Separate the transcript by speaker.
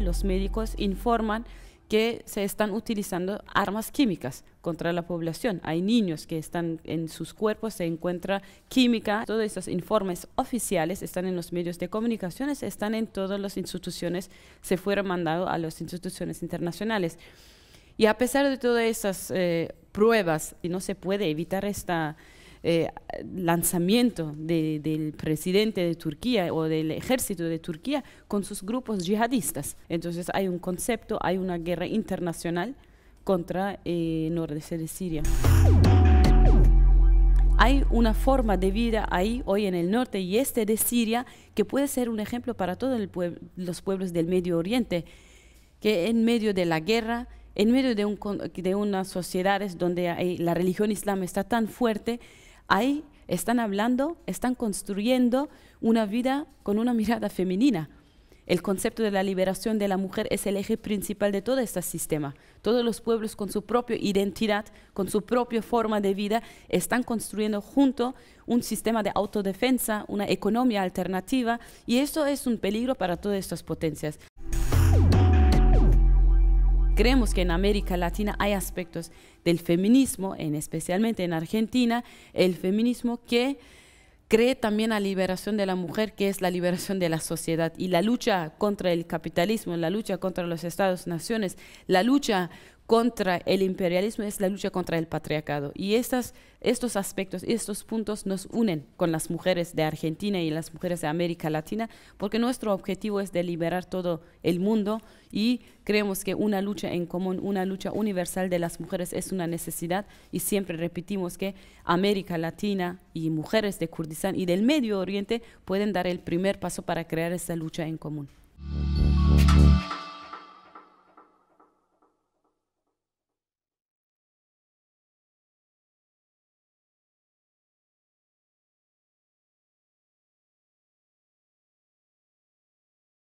Speaker 1: los médicos informan que se están utilizando armas químicas contra la población. Hay niños que están en sus cuerpos, se encuentra química. Todos estos informes oficiales están en los medios de comunicaciones, están en todas las instituciones, se fueron mandados a las instituciones internacionales. Y a pesar de todas esas eh, pruebas, y no se puede evitar esta eh, lanzamiento del presidente de Turquía o del ejército de Turquía con sus grupos yihadistas. Entonces hay un concepto, hay una guerra internacional contra eh, el norte de Siria. Hay una forma de vida ahí hoy en el norte y este de Siria que puede ser un ejemplo para todos los pueblos del Medio Oriente, que en medio de la guerra, en medio de, un, de unas sociedades donde la religión islam está tan fuerte, ahí están hablando, están construyendo una vida con una mirada femenina. El concepto de la liberación de la mujer es el eje principal de todo este sistema. Todos los pueblos con su propia identidad, con su propia forma de vida, están construyendo junto un sistema de autodefensa, una economía alternativa, y esto es un peligro para todas estas potencias. Creemos que en América Latina hay aspectos del feminismo, en especialmente en Argentina, el feminismo que cree también la liberación de la mujer, que es la liberación de la sociedad. Y la lucha contra el capitalismo, la lucha contra los Estados-naciones, la lucha contra el imperialismo es la lucha contra el patriarcado. Y estas, estos aspectos, estos puntos nos unen con las mujeres de Argentina y las mujeres de América Latina, porque nuestro objetivo es de liberar todo el mundo y creemos que una lucha en común, una lucha universal de las mujeres es una necesidad y siempre repetimos que América Latina y mujeres de Kurdistán y del Medio Oriente pueden dar el primer paso para crear esa lucha en común.